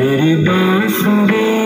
मेरे बांसुरी